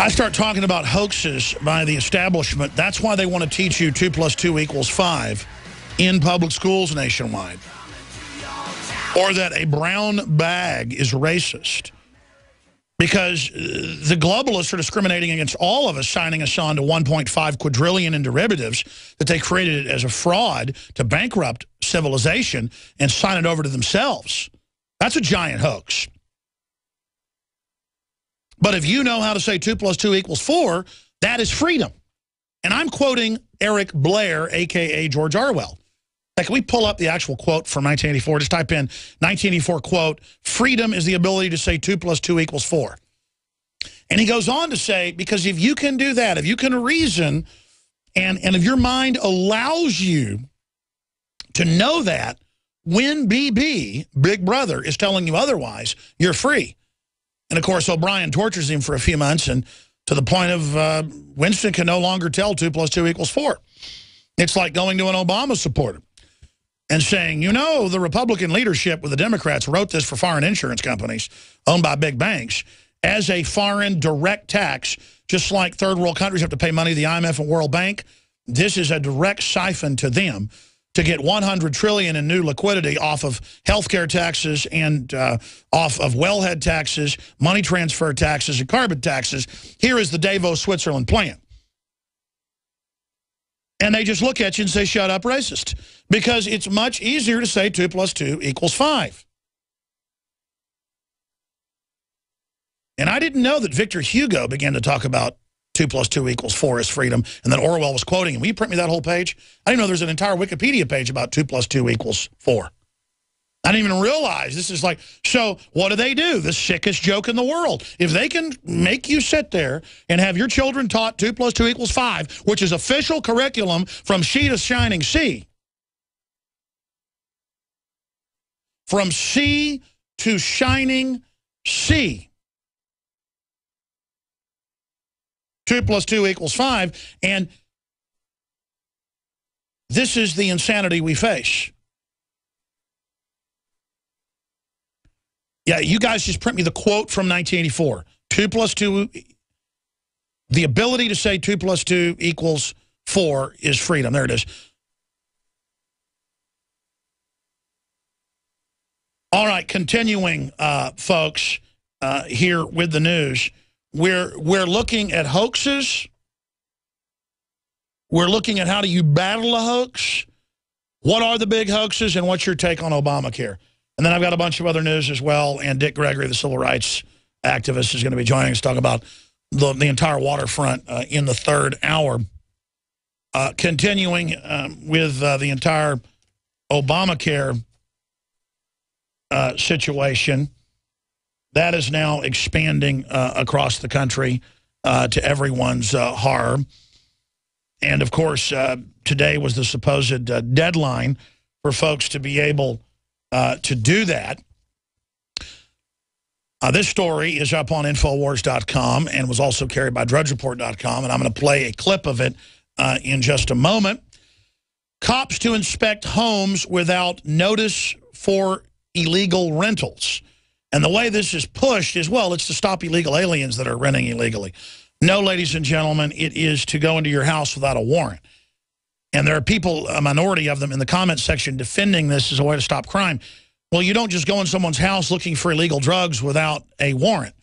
I start talking about hoaxes by the establishment. That's why they want to teach you 2 plus 2 equals 5 in public schools nationwide. Or that a brown bag is racist. Because uh, the globalists are discriminating against all of us, signing us on to 1.5 quadrillion in derivatives that they created as a fraud to bankrupt civilization and sign it over to themselves. That's a giant hoax. But if you know how to say 2 plus 2 equals 4, that is freedom. And I'm quoting Eric Blair, a.k.a. George Orwell. Like, can we pull up the actual quote from 1984? Just type in 1984 quote, freedom is the ability to say 2 plus 2 equals 4. And he goes on to say, because if you can do that, if you can reason, and, and if your mind allows you to know that, when BB, Big Brother, is telling you otherwise, you're free. And, of course, O'Brien tortures him for a few months and to the point of uh, Winston can no longer tell 2 plus 2 equals 4. It's like going to an Obama supporter and saying, you know, the Republican leadership with the Democrats wrote this for foreign insurance companies owned by big banks as a foreign direct tax, just like third world countries have to pay money to the IMF and World Bank. This is a direct siphon to them to get 100 trillion in new liquidity off of healthcare taxes and uh, off of wellhead taxes, money transfer taxes, and carbon taxes. Here is the Davos, Switzerland plan. And they just look at you and say, shut up, racist. Because it's much easier to say 2 plus 2 equals 5. And I didn't know that Victor Hugo began to talk about 2 plus 2 equals 4 is freedom. And then Orwell was quoting him. Will you print me that whole page? I didn't know there's an entire Wikipedia page about 2 plus 2 equals 4. I didn't even realize. This is like, so what do they do? The sickest joke in the world. If they can make you sit there and have your children taught 2 plus 2 equals 5, which is official curriculum from sea to shining sea. From sea to shining sea. 2 plus 2 equals 5. And this is the insanity we face. Yeah, you guys just print me the quote from 1984. 2 plus 2, the ability to say 2 plus 2 equals 4 is freedom. There it is. All right, continuing, uh, folks, uh, here with the news. We're, we're looking at hoaxes. We're looking at how do you battle a hoax. What are the big hoaxes and what's your take on Obamacare? And then I've got a bunch of other news as well. And Dick Gregory, the civil rights activist, is going to be joining us to talk about the, the entire waterfront uh, in the third hour. Uh, continuing um, with uh, the entire Obamacare uh, situation. That is now expanding uh, across the country uh, to everyone's uh, horror. And, of course, uh, today was the supposed uh, deadline for folks to be able to do that. this story is up on Infowars.com and was also carried by DrudgeReport.com, and I'm going to play a clip of it in just a moment. Cops to inspect homes without notice for illegal rentals. And the way this is pushed is, well, it's to stop illegal aliens that are renting illegally. No, ladies and gentlemen, it is to go into your house without a warrant. And there are people, a minority of them in the comments section, defending this as a way to stop crime. Well, you don't just go in someone's house looking for illegal drugs without a warrant,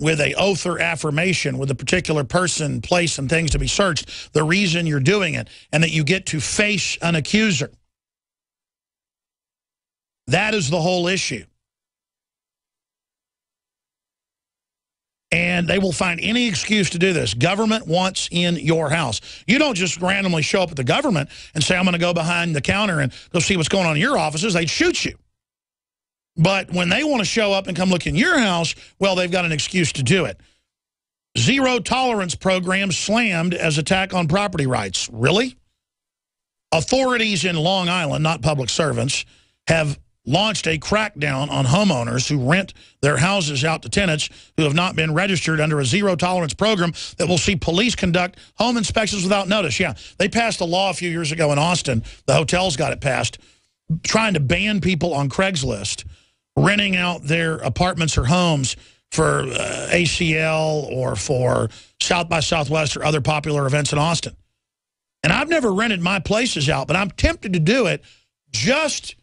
with a oath or affirmation, with a particular person, place, and things to be searched, the reason you're doing it, and that you get to face an accuser. That is the whole issue. And they will find any excuse to do this. Government wants in your house. You don't just randomly show up at the government and say, I'm going to go behind the counter and go see what's going on in your offices. They'd shoot you. But when they want to show up and come look in your house, well, they've got an excuse to do it. Zero tolerance program slammed as attack on property rights. Really? Authorities in Long Island, not public servants, have launched a crackdown on homeowners who rent their houses out to tenants who have not been registered under a zero-tolerance program that will see police conduct home inspections without notice. Yeah, they passed a law a few years ago in Austin. The hotels got it passed, trying to ban people on Craigslist renting out their apartments or homes for uh, ACL or for South by Southwest or other popular events in Austin. And I've never rented my places out, but I'm tempted to do it just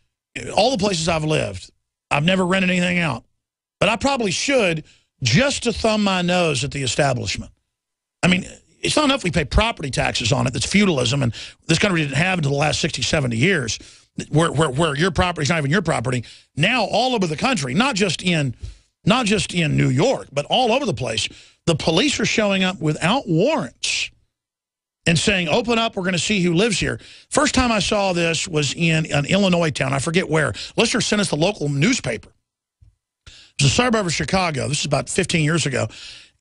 all the places I've lived. I've never rented anything out. But I probably should just to thumb my nose at the establishment. I mean, it's not enough we pay property taxes on it. That's feudalism, and this country didn't have until the last 60, 70 years, where, where, where your property is not even your property. Now, all over the country, not just in not just in New York, but all over the place, the police are showing up without warrants and saying, open up, we're going to see who lives here. First time I saw this was in an Illinois town. I forget where. Listener sent us the local newspaper. It was a suburb of Chicago. This is about 15 years ago.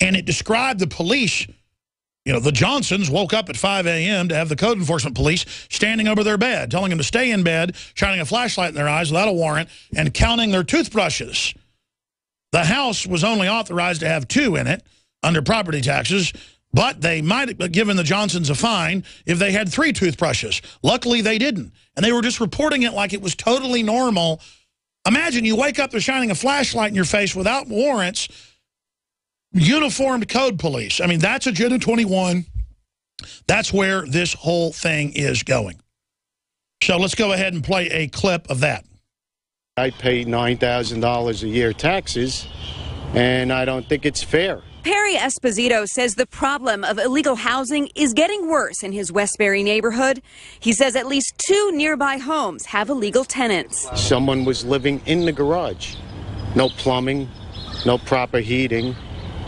And it described the police you know, the Johnsons woke up at 5 a.m. to have the code enforcement police standing over their bed, telling them to stay in bed, shining a flashlight in their eyes without a warrant, and counting their toothbrushes. The House was only authorized to have two in it under property taxes, but they might have given the Johnsons a fine if they had three toothbrushes. Luckily, they didn't. And they were just reporting it like it was totally normal. Imagine you wake up, they're shining a flashlight in your face without warrants, uniformed code police. I mean, that's Agenda 21. That's where this whole thing is going. So let's go ahead and play a clip of that. I pay $9,000 a year taxes, and I don't think it's fair. Perry Esposito says the problem of illegal housing is getting worse in his Westbury neighborhood. He says at least two nearby homes have illegal tenants. Someone was living in the garage. No plumbing, no proper heating,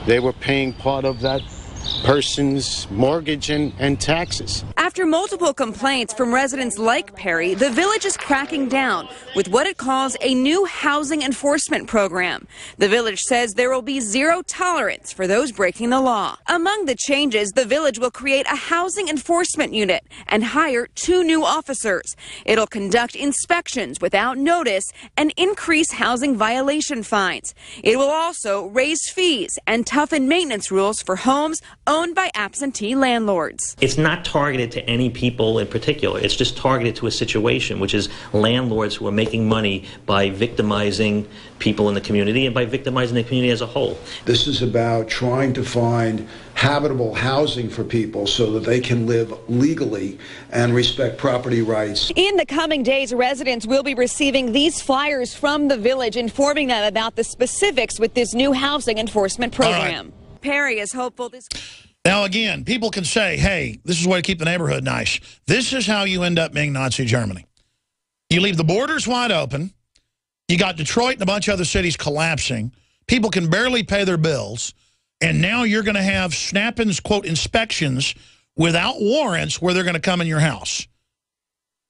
they were paying part of that person's mortgage and, and taxes. After multiple complaints from residents like Perry, the village is cracking down with what it calls a new housing enforcement program. The village says there will be zero tolerance for those breaking the law. Among the changes, the village will create a housing enforcement unit and hire two new officers. It'll conduct inspections without notice and increase housing violation fines. It will also raise fees and toughen maintenance rules for homes owned by absentee landlords. It's not targeted to any people in particular. It's just targeted to a situation, which is landlords who are making money by victimizing people in the community and by victimizing the community as a whole. This is about trying to find habitable housing for people so that they can live legally and respect property rights. In the coming days, residents will be receiving these flyers from the village informing them about the specifics with this new housing enforcement program. Perry is hopeful this. Now, again, people can say, hey, this is a way to keep the neighborhood nice. This is how you end up being Nazi Germany. You leave the borders wide open. You got Detroit and a bunch of other cities collapsing. People can barely pay their bills. And now you're going to have snap-ins, quote, inspections without warrants where they're going to come in your house.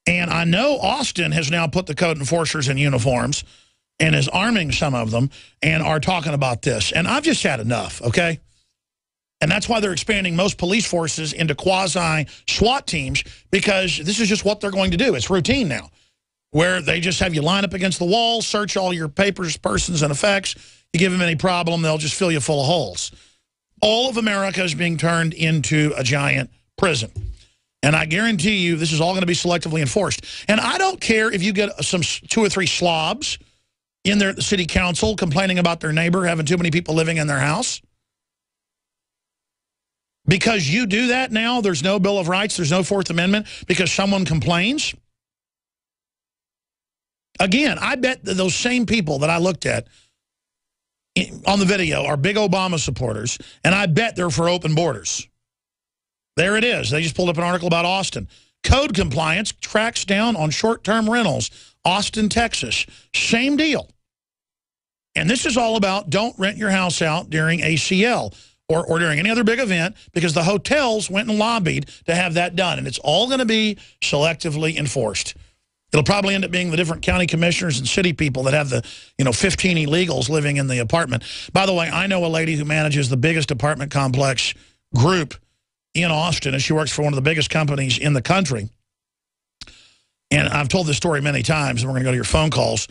And I know Austin has now put the code enforcers in uniforms and is arming some of them and are talking about this. And I've just had enough, okay? And that's why they're expanding most police forces into quasi-SWAT teams because this is just what they're going to do. It's routine now where they just have you line up against the wall, search all your papers, persons, and effects. You give them any problem, they'll just fill you full of holes. All of America is being turned into a giant prison. And I guarantee you this is all going to be selectively enforced. And I don't care if you get some two or three slobs – in their city council complaining about their neighbor having too many people living in their house? Because you do that now, there's no Bill of Rights, there's no Fourth Amendment, because someone complains? Again, I bet that those same people that I looked at on the video are big Obama supporters, and I bet they're for open borders. There it is. They just pulled up an article about Austin. Code compliance tracks down on short-term rentals. Austin, Texas. Same deal. And this is all about don't rent your house out during ACL or, or during any other big event because the hotels went and lobbied to have that done. And it's all going to be selectively enforced. It'll probably end up being the different county commissioners and city people that have the, you know, 15 illegals living in the apartment. By the way, I know a lady who manages the biggest apartment complex group in Austin, and she works for one of the biggest companies in the country. And I've told this story many times, and we're going to go to your phone calls.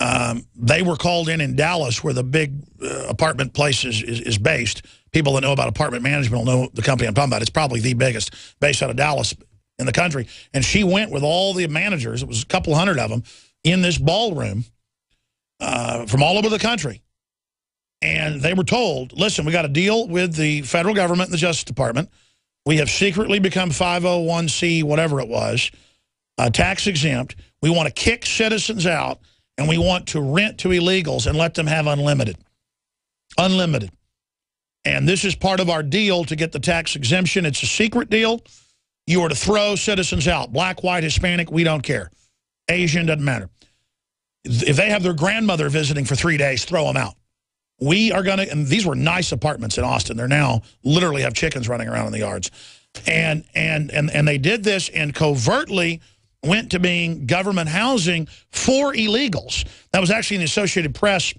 Um, they were called in in Dallas, where the big uh, apartment place is, is, is, based. People that know about apartment management will know the company I'm talking about. It's probably the biggest, based out of Dallas in the country. And she went with all the managers, it was a couple hundred of them, in this ballroom uh, from all over the country. And they were told, listen, we got to deal with the federal government and the Justice Department. We have secretly become 501c, whatever it was, uh, tax exempt. We want to kick citizens out, and we want to rent to illegals and let them have unlimited. Unlimited. And this is part of our deal to get the tax exemption. It's a secret deal. You are to throw citizens out. Black, white, Hispanic, we don't care. Asian, doesn't matter. If they have their grandmother visiting for three days, throw them out. We are going to, and these were nice apartments in Austin. They're now literally have chickens running around in the yards. And, and, and, and they did this and covertly went to being government housing for illegals. That was actually in the Associated Press